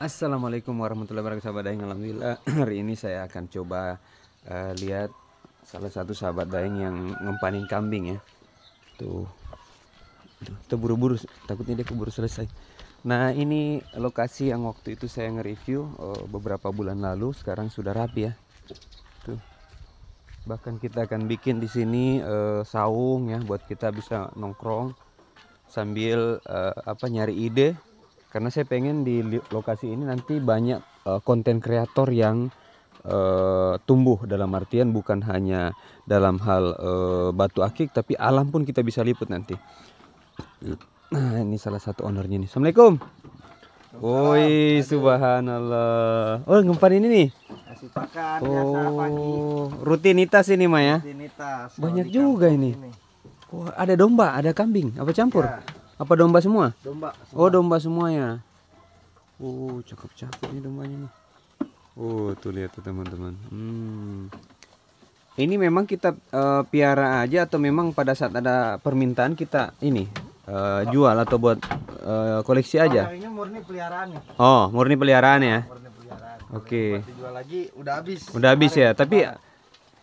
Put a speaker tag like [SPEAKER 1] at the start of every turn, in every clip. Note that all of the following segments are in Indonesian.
[SPEAKER 1] Assalamualaikum warahmatullahi wabarakatuh sahabat daeng. Alhamdulillah hari ini saya akan coba eh, lihat salah satu sahabat daeng yang ngempanin kambing ya. Tuh. Tuh, buru-buru takutnya dia keburu selesai. Nah ini lokasi yang waktu itu saya nge-review eh, beberapa bulan lalu. Sekarang sudah rapi ya. Tuh. Bahkan kita akan bikin di sini eh, saung ya buat kita bisa nongkrong sambil eh, apa nyari ide karena saya pengen di lokasi ini nanti banyak eh, konten kreator yang eh, tumbuh dalam artian bukan hanya dalam hal eh, batu akik tapi alam pun kita bisa liput nanti. Nah, ini salah satu ownernya nih. Assalamualaikum. Woi, subhanallah. Oh, ngempan ini nih.
[SPEAKER 2] kasih pakan biasa pagi
[SPEAKER 1] Oh, rutinitas ini mah ya.
[SPEAKER 2] rutinitas
[SPEAKER 1] Banyak juga ini.
[SPEAKER 2] sini.
[SPEAKER 1] Oh, ada domba, ada kambing, apa campur?
[SPEAKER 2] Ya.
[SPEAKER 1] Apa domba semua?
[SPEAKER 2] domba
[SPEAKER 1] Oh domba semuanya. Oh cakep-cakep nih dombanya nih. Oh tuh lihat tuh teman-teman. Hmm. Ini memang kita eh, piara aja atau memang pada saat ada permintaan kita ini eh, jual atau buat eh, koleksi
[SPEAKER 2] Oh,
[SPEAKER 1] aja?
[SPEAKER 2] yang ini murni peliharaan
[SPEAKER 1] Oh murni peliharaan ya.
[SPEAKER 2] murni peliharaan
[SPEAKER 1] Oke.
[SPEAKER 2] Lagi udah habis
[SPEAKER 1] Udah habis ya. Tapi
[SPEAKER 2] kemarin.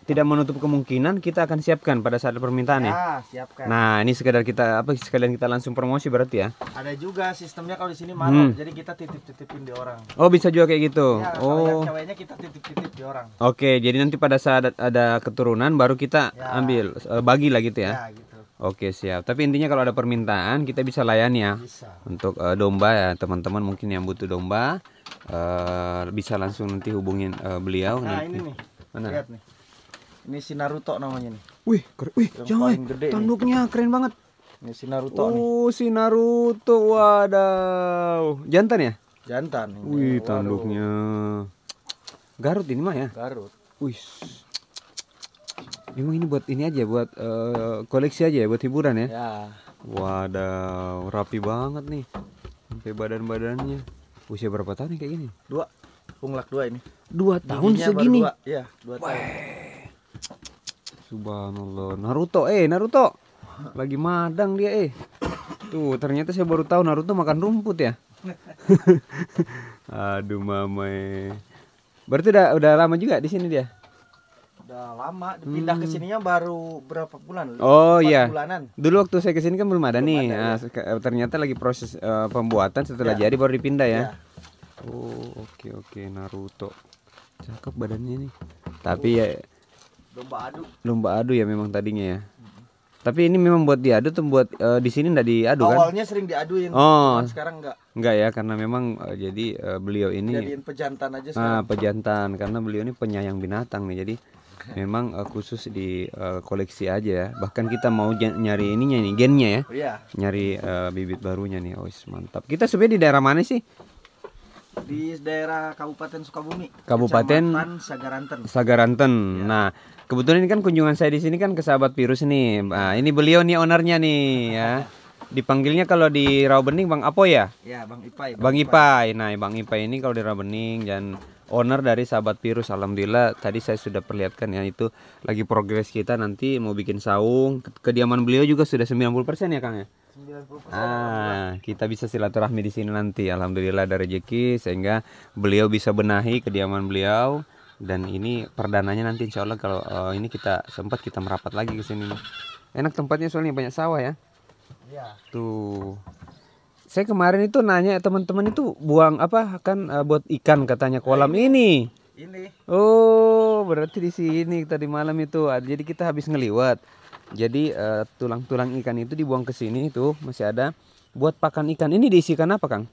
[SPEAKER 1] Tidak menutup kemungkinan kita akan siapkan pada saat permintaan ya.
[SPEAKER 2] ya siapkan
[SPEAKER 1] Nah ini sekedar kita apa sekalian kita langsung promosi berarti ya.
[SPEAKER 2] ada juga sistemnya kalau di sini
[SPEAKER 1] Hmm.
[SPEAKER 2] marok jadi kita titip titipin di orang
[SPEAKER 1] Oh bisa juga kayak gitu.
[SPEAKER 2] ya yang
[SPEAKER 1] Oh.
[SPEAKER 2] ceweknya kita titip titip di orang
[SPEAKER 1] Oke, jadi nanti pada saat ada keturunan baru kita
[SPEAKER 2] Ya.
[SPEAKER 1] ambil eh, bagi lah gitu ya.
[SPEAKER 2] ya gitu
[SPEAKER 1] Oke, siap. Tapi intinya kalau ada permintaan kita bisa layani ya.
[SPEAKER 2] bisa
[SPEAKER 1] Untuk eh, domba ya, teman-teman mungkin yang butuh domba eh, bisa langsung nanti hubungin eh, beliau
[SPEAKER 2] nah
[SPEAKER 1] nanti.
[SPEAKER 2] ini nih
[SPEAKER 1] Mana?
[SPEAKER 2] lihat nih ini si Naruto namanya nih
[SPEAKER 1] Wih, keren. Wih, jangan.
[SPEAKER 2] gede nih.
[SPEAKER 1] Tanduknya keren banget.
[SPEAKER 2] ini si Naruto nih
[SPEAKER 1] Oh, si Naruto. Wadaw. Jantan ya?
[SPEAKER 2] jantan ini.
[SPEAKER 1] Wih,
[SPEAKER 2] Waduh,
[SPEAKER 1] tanduknya. Garut ini mah ya.
[SPEAKER 2] Garut
[SPEAKER 1] Wih. Memang ini buat ini aja, buat eh, koleksi aja ya, buat hiburan ya.
[SPEAKER 2] ya
[SPEAKER 1] Wadaw, rapi banget nih. Sampai badan-badannya. Usia berapa tahun nih kayak gini?
[SPEAKER 2] dua punglak dua ini
[SPEAKER 1] Dua tahun
[SPEAKER 2] Giginya
[SPEAKER 1] segini.
[SPEAKER 2] dua. Iya, dua tahun.
[SPEAKER 1] Subhanallah. Naruto, eh Naruto. Lagi madang dia eh. Tuh, ternyata saya baru tahu Naruto makan rumput ya. Aduh mama eh. Berarti udah udah lama juga di sini dia.
[SPEAKER 2] Udah lama dipindah ke sininya baru berapa bulan?
[SPEAKER 1] Hmm. Oh iya.
[SPEAKER 2] Bulanan.
[SPEAKER 1] Dulu waktu saya ke sini kan belum ada
[SPEAKER 2] Belum
[SPEAKER 1] nih.
[SPEAKER 2] ada,
[SPEAKER 1] Nah, seka- ternyata lagi proses eh, pembuatan setelah
[SPEAKER 2] Ya.
[SPEAKER 1] jadi baru dipindah ya.
[SPEAKER 2] Ya.
[SPEAKER 1] Oh, oke oke Naruto. Cakep badannya nih. Tapi ya
[SPEAKER 2] Domba adu.
[SPEAKER 1] lomba adu ya memang tadinya ya. Tapi ini memang buat diadu tuh buat eh, di sini enggak diadu kan?
[SPEAKER 2] Awalnya sering diaduin.
[SPEAKER 1] Oh.
[SPEAKER 2] sekarang enggak.
[SPEAKER 1] Enggak ya karena memang eh, jadi eh, beliau ini
[SPEAKER 2] Jadiin pejantan aja
[SPEAKER 1] ah,
[SPEAKER 2] sekarang.
[SPEAKER 1] pejantan karena beliau ini penyayang binatang nih. Jadi memang eh, khusus di eh, koleksi aja ya. Bahkan kita mau nyari ininya nih gennya ya.
[SPEAKER 2] Iya,
[SPEAKER 1] Nyari eh, bibit barunya nih. Oh, mantap. Kita sebenarnya di daerah mana sih?
[SPEAKER 2] Di daerah Kabupaten Sukabumi.
[SPEAKER 1] Kabupaten-
[SPEAKER 2] Sagaranten.
[SPEAKER 1] Sagaranten.
[SPEAKER 2] Iya.
[SPEAKER 1] Nah, kebetulan ini kan kunjungan saya di sini kan ke sahabat virus nih. Nah, ini beliau nih ownernya nih ya. Dipanggilnya kalau di Rawabening Bang Apo ya?
[SPEAKER 2] Ya, Bang Ipai.
[SPEAKER 1] Bang Ipai. Nah, Bang Ipai ini kalau di Rawabening dan owner dari sahabat virus. Alhamdulillah tadi saya sudah perlihatkan ya itu lagi progres kita nanti mau bikin saung. Kediaman beliau juga sudah 90% ya, Kang ya?
[SPEAKER 2] 90%.
[SPEAKER 1] Ah, kita bisa silaturahmi di sini nanti. Alhamdulillah ada rezeki sehingga beliau bisa benahi kediaman beliau dan ini perdananya nanti insya Allah kalau eh, ini kita sempat kita merapat lagi ke sini. Enak tempatnya soalnya banyak sawah ya.
[SPEAKER 2] Iya.
[SPEAKER 1] Tuh. Saya kemarin itu nanya teman-teman itu buang apa kan eh, buat ikan katanya kolam ini.
[SPEAKER 2] Ini
[SPEAKER 1] Oh, berarti di sini tadi malam itu. Ah, Jadi kita habis ngeliwat. Jadi eh, tulang-tulang ikan itu dibuang ke sini itu masih ada buat pakan ikan. Ini diisikan apa, Kang?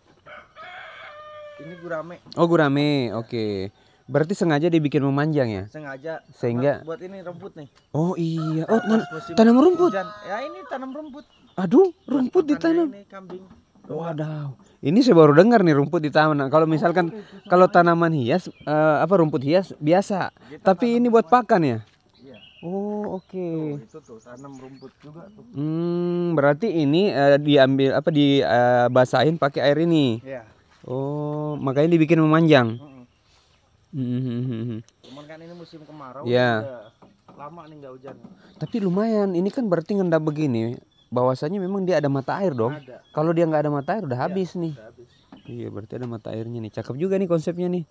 [SPEAKER 2] ini gurame
[SPEAKER 1] Oh, gurame. Oke. Berarti sengaja dibikin memanjang ya?
[SPEAKER 2] sengaja
[SPEAKER 1] Sehingga-
[SPEAKER 2] buat, ini rumput nih.
[SPEAKER 1] Oh iya. Oh, tan- tanam rumput.
[SPEAKER 2] hujan. Ya, ini tanam rumput.
[SPEAKER 1] Aduh, rumput ditanam.
[SPEAKER 2] Ini kambing.
[SPEAKER 1] Wadaw. Ini saya baru dengar nih rumput ditanam. Nah, Kalau misalkan kalau tanaman hias eh, apa rumput hias biasa. Tapi ini buat pakan ya?
[SPEAKER 2] Iya.
[SPEAKER 1] Oh, oke.
[SPEAKER 2] Tuh, itu tuh tanam rumput juga tuh.
[SPEAKER 1] Hmm, berarti ini eh, diambil apa dibasahin pakai air ini.
[SPEAKER 2] Iya.
[SPEAKER 1] Oh, makanya dibikin memanjang.
[SPEAKER 2] Mm-mm.
[SPEAKER 1] Hmm.
[SPEAKER 2] Cuman kan ini musim kemarau.
[SPEAKER 1] Iya.
[SPEAKER 2] Lama nih nggak hujan.
[SPEAKER 1] Tapi lumayan, ini kan berarti ngendap begini. Bahwasanya memang dia ada mata air dong.
[SPEAKER 2] Ada.
[SPEAKER 1] Kalau dia nggak ada mata air udah habis nih.
[SPEAKER 2] Udah habis.
[SPEAKER 1] Iya berarti ada mata airnya nih. Cakep juga nih konsepnya nih.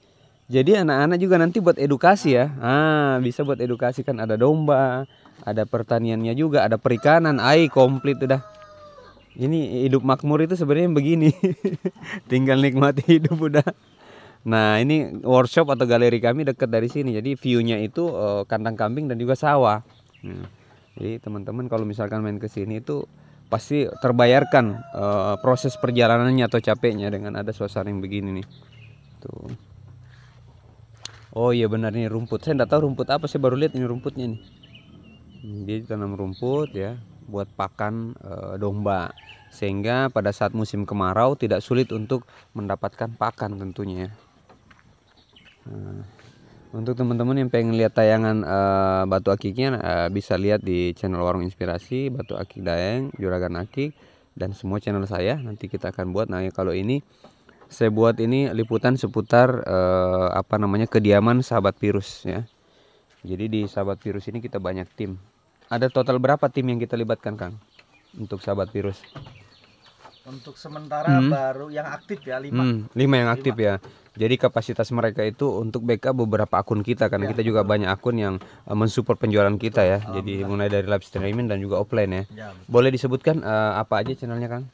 [SPEAKER 1] Jadi anak-anak juga nanti buat edukasi ya. Ah bisa buat edukasi kan ada domba, ada pertaniannya juga, ada perikanan, ai komplit udah. Ini hidup makmur itu sebenarnya begini. Tinggal nikmati hidup udah. Nah ini workshop atau galeri kami dekat dari sini. Jadi viewnya itu uh, kandang kambing dan juga sawah. Hmm. Jadi teman-teman kalau misalkan main ke sini itu pasti terbayarkan uh, proses perjalanannya atau capeknya dengan ada suasana yang begini nih. Tuh. Oh iya benar nih rumput. Saya tidak tahu rumput apa. Saya baru lihat ini rumputnya nih. Dia tanam rumput ya buat pakan uh, domba sehingga pada saat musim kemarau tidak sulit untuk mendapatkan pakan tentunya ya. Nah, untuk teman-teman yang pengen lihat tayangan uh, batu akiknya uh, bisa lihat di channel Warung Inspirasi, Batu Akik Daeng, Juragan Akik dan semua channel saya. Nanti kita akan buat. Nah, kalau ini saya buat ini liputan seputar uh, apa namanya kediaman sahabat virus ya. Jadi di sahabat virus ini kita banyak tim. Ada total berapa tim yang kita libatkan, Kang? Untuk sahabat virus?
[SPEAKER 2] Untuk sementara hmm. baru yang aktif ya lima. Hmm,
[SPEAKER 1] lima yang aktif lima. ya. Jadi kapasitas mereka itu untuk backup beberapa akun kita karena ya, kita juga banyak akun yang uh, mensupport penjualan kita ya. Jadi mulai dari live streaming dan juga offline ya. ya Boleh disebutkan uh, apa aja channelnya Kang?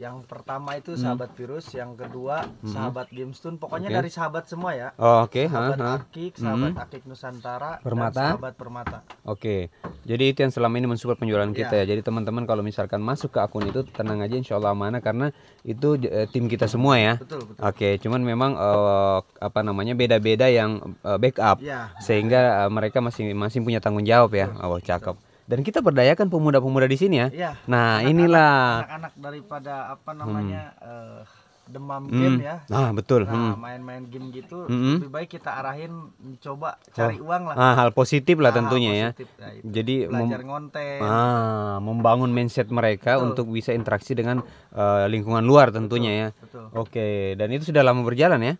[SPEAKER 2] Yang pertama itu hmm. sahabat virus, yang kedua hmm. sahabat Gamestone, pokoknya okay. dari sahabat semua ya.
[SPEAKER 1] Oh, oke. Okay.
[SPEAKER 2] Sahabat ha, ha. Akik, sahabat hmm. Akik Nusantara,
[SPEAKER 1] Permata.
[SPEAKER 2] dan sahabat Permata.
[SPEAKER 1] Oke. Okay. Jadi itu yang selama ini mensupport penjualan kita ya. ya. Jadi teman-teman kalau misalkan masuk ke akun itu tenang aja insya Allah mana karena itu uh, tim kita semua ya. Betul, betul. Oke, okay. cuman memang uh, apa namanya beda-beda yang uh, backup ya. sehingga uh, mereka masing masing punya tanggung jawab ya. Betul, oh, cakep. Betul dan kita berdayakan pemuda-pemuda di sini ya. ya nah anak -anak, inilah
[SPEAKER 2] anak-anak daripada apa namanya hmm. uh, demam hmm. game ya.
[SPEAKER 1] Ah betul.
[SPEAKER 2] Nah, hmm. main-main game gitu hmm. lebih baik kita arahin coba cari oh. uang lah.
[SPEAKER 1] Ah, hal positif lah nah, tentunya ya. positif, ya. ya
[SPEAKER 2] Jadi belajar ngonten.
[SPEAKER 1] Ah, membangun mindset mereka betul. untuk bisa interaksi dengan uh, lingkungan luar tentunya betul, ya. Betul. Oke, dan itu sudah lama berjalan ya.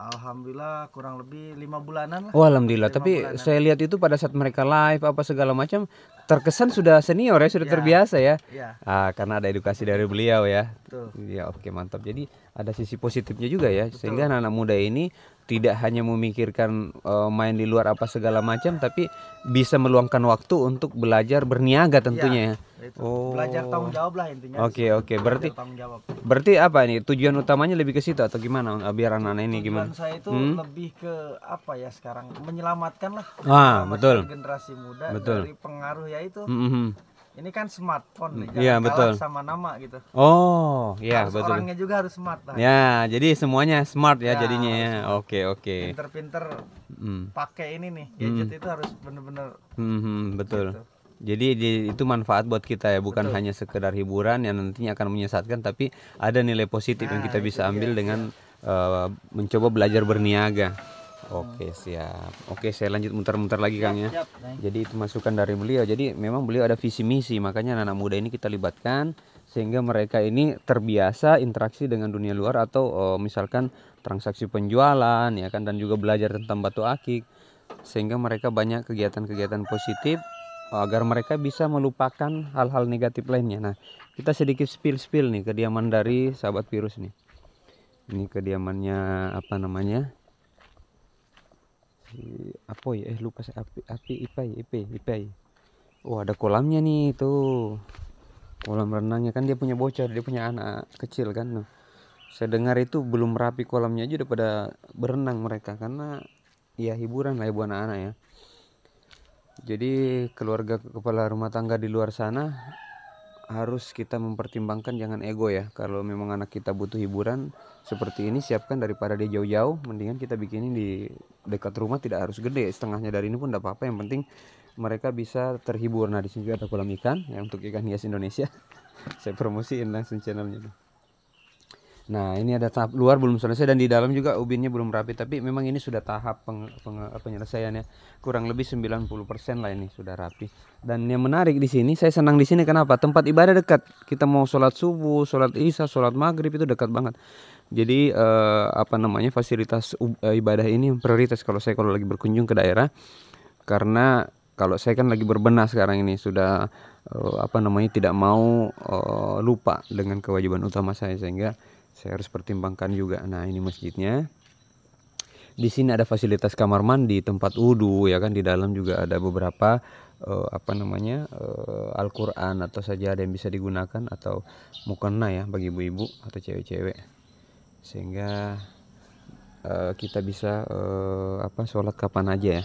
[SPEAKER 2] Alhamdulillah kurang lebih lima bulanan lah.
[SPEAKER 1] Oh alhamdulillah. Tapi bulanan. saya lihat itu pada saat mereka live apa segala macam terkesan sudah senior ya sudah ya. terbiasa ya. ya. Ah, karena ada edukasi dari beliau ya. Betul. Ya oke mantap. Jadi ada sisi positifnya juga ya Betul. sehingga anak-anak muda ini tidak hanya memikirkan uh, main di luar apa segala macam tapi bisa meluangkan waktu untuk belajar berniaga tentunya ya.
[SPEAKER 2] Itu. Oh. Belajar tanggung jawab lah intinya.
[SPEAKER 1] Oke okay, oke. Okay. Berarti Berarti apa ini? Tujuan utamanya lebih ke situ atau gimana? Biar anak-anak ini gimana?
[SPEAKER 2] Tujuan saya itu hmm? lebih ke apa ya sekarang? Menyelamatkan lah.
[SPEAKER 1] Ah, betul.
[SPEAKER 2] Generasi muda
[SPEAKER 1] betul.
[SPEAKER 2] dari pengaruh ya itu.
[SPEAKER 1] Mm -hmm.
[SPEAKER 2] Ini kan smartphone nih,
[SPEAKER 1] Iya betul.
[SPEAKER 2] sama nama gitu.
[SPEAKER 1] Oh, iya betul.
[SPEAKER 2] Orangnya juga harus smart lah.
[SPEAKER 1] Ya, jadi semuanya smart ya, ya jadinya ya. Oke oke.
[SPEAKER 2] Pinter-pinter hmm. pakai ini nih gadget hmm. itu harus bener-bener.
[SPEAKER 1] Hmm, betul. Gitu. Jadi itu manfaat buat kita ya, bukan Betul. hanya sekedar hiburan yang nantinya akan menyesatkan, tapi ada nilai positif nah, yang kita bisa ambil iya, dengan uh, mencoba belajar berniaga. Oke siap. Oke saya lanjut muter-muter lagi Kang ya. Jadi itu masukan dari beliau. Jadi memang beliau ada visi misi makanya anak, -anak muda ini kita libatkan sehingga mereka ini terbiasa interaksi dengan dunia luar atau uh, misalkan transaksi penjualan ya kan dan juga belajar tentang batu akik sehingga mereka banyak kegiatan-kegiatan positif agar mereka bisa melupakan hal-hal negatif lainnya. Nah kita sedikit spill-spill nih kediaman dari sahabat virus nih. Ini kediamannya apa namanya? Apa ya? Eh lupa saya. Api api ipai ipai ipai. Oh ada kolamnya nih tuh kolam renangnya. Kan dia punya bocor dia punya anak kecil kan saya dengar itu belum rapi kolamnya aja udah pada berenang mereka karena ya hiburan lah ya buat anak-anak ya. Jadi keluarga kepala rumah tangga di luar sana harus kita mempertimbangkan jangan ego ya. Kalau memang anak kita butuh hiburan seperti ini siapkan daripada dia jauh-jauh mendingan kita bikinin di dekat rumah tidak harus gede. Setengahnya dari ini pun tidak apa-apa yang penting mereka bisa terhibur. Nah di sini juga ada kolam ikan ya untuk ikan hias Indonesia. Saya promosiin langsung channelnya Nah ini ada tahap luar belum selesai dan di dalam juga ubinnya belum rapi tapi memang ini sudah tahap peng, peng, penyelesaiannya kurang lebih 90% lah ini sudah rapi. Dan yang menarik di sini saya senang di sini kenapa? Tempat ibadah dekat. Kita mau sholat subuh, sholat isya, sholat maghrib itu dekat banget. Jadi eh, apa namanya fasilitas uh, ibadah ini prioritas kalau saya kalau lagi berkunjung ke daerah karena kalau saya kan lagi berbenah sekarang ini sudah uh, apa namanya tidak mau uh, lupa dengan kewajiban utama saya sehingga saya harus pertimbangkan juga. Nah ini masjidnya. Di sini ada fasilitas kamar mandi tempat wudhu ya kan? Di dalam juga ada beberapa uh, apa namanya uh, Al-Quran atau saja ada yang bisa digunakan atau mukena ya bagi ibu-ibu atau cewek-cewek. Sehingga uh, kita bisa uh, apa sholat kapan aja ya.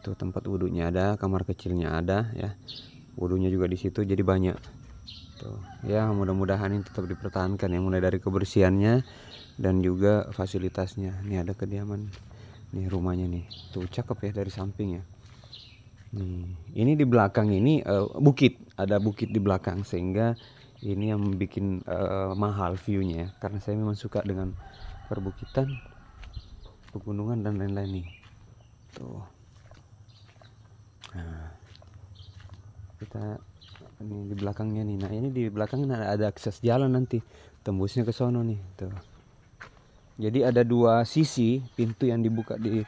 [SPEAKER 1] Tuh tempat wudhunya ada kamar kecilnya ada ya. Wudhunya juga di situ jadi banyak tuh ya mudah-mudahan ini tetap dipertahankan ya mulai dari kebersihannya dan juga fasilitasnya. Ini ada kediaman nih rumahnya nih. Tuh cakep ya dari samping ya. Nih ini di belakang ini uh, bukit. Ada bukit di belakang sehingga ini yang bikin uh, mahal viewnya ya. Karena saya memang suka dengan perbukitan pegunungan dan lain-lain nih. Tuh. Nah kita ini di belakangnya nih nah ini di belakangnya ada, akses jalan nanti tembusnya ke sono nih tuh jadi ada dua sisi pintu yang dibuka di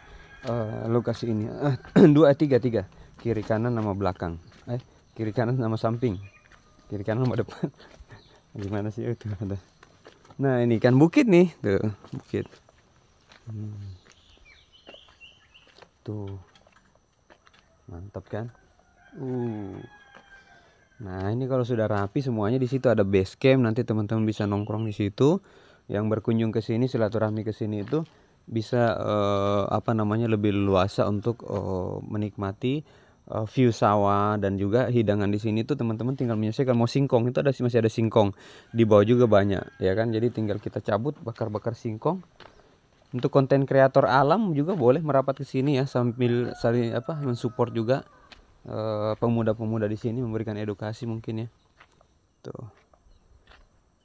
[SPEAKER 1] uh, lokasi ini. Dua tiga tiga kiri kanan nama belakang. Eh kiri kanan nama samping. Kiri kanan nama depan. Gimana sih itu ada. Nah ini kan bukit nih tuh bukit. Hmm. Tuh mantap kan. Uh. Nah ini kalau sudah rapi semuanya di situ. Ada base camp nanti teman-teman bisa nongkrong di situ. Yang berkunjung ke sini silaturahmi ke sini itu bisa uh, apa namanya lebih luasa untuk uh, menikmati uh, view sawah dan juga hidangan di sini tuh teman-teman tinggal menyelesaikan mau singkong itu ada masih ada singkong. Di bawah juga banyak ya kan? Jadi tinggal kita cabut bakar-bakar singkong. Untuk konten kreator alam juga boleh merapat ke sini ya sambil saling apa mensupport juga pemuda-pemuda uh, di sini memberikan edukasi mungkin ya. Tuh.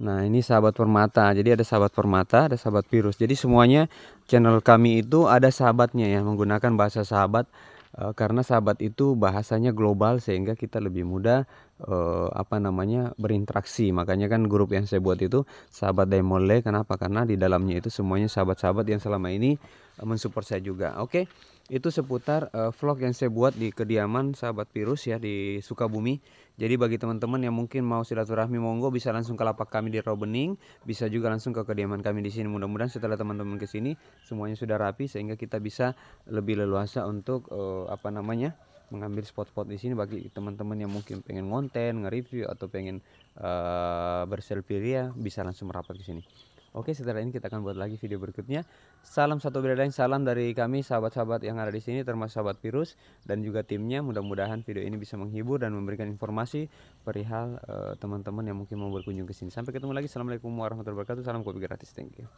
[SPEAKER 1] Nah ini sahabat permata. Jadi ada sahabat permata ada sahabat virus. Jadi semuanya channel kami itu ada sahabatnya ya Menggunakan bahasa sahabat e, Karena sahabat itu bahasanya global Sehingga kita lebih mudah e, Apa namanya berinteraksi Makanya kan grup yang saya buat itu Sahabat Daimole Kenapa? Karena di dalamnya itu semuanya sahabat-sahabat yang selama ini e, Mensupport saya juga Oke itu seputar uh, vlog yang saya buat di kediaman sahabat virus ya di Sukabumi. Jadi bagi teman-teman yang mungkin mau silaturahmi monggo bisa langsung ke lapak kami di Robening, bisa juga langsung ke kediaman kami di sini. Mudah-mudahan setelah teman-teman ke sini semuanya sudah rapi sehingga kita bisa lebih leluasa untuk uh, apa namanya? Mengambil spot-spot di sini bagi teman-teman yang mungkin pengen konten, nge-review atau pengen uh, berselfie bisa langsung merapat ke sini. Oke, setelah ini kita akan buat lagi video berikutnya. Salam satu beradaan, salam dari kami sahabat-sahabat yang ada di sini termasuk sahabat virus dan juga timnya. Mudah-mudahan video ini bisa menghibur dan memberikan informasi perihal eh, teman-teman uh, yang mungkin mau berkunjung ke sini. Sampai ketemu lagi. Assalamualaikum warahmatullahi wabarakatuh. Salam kopi gratis. Thank you.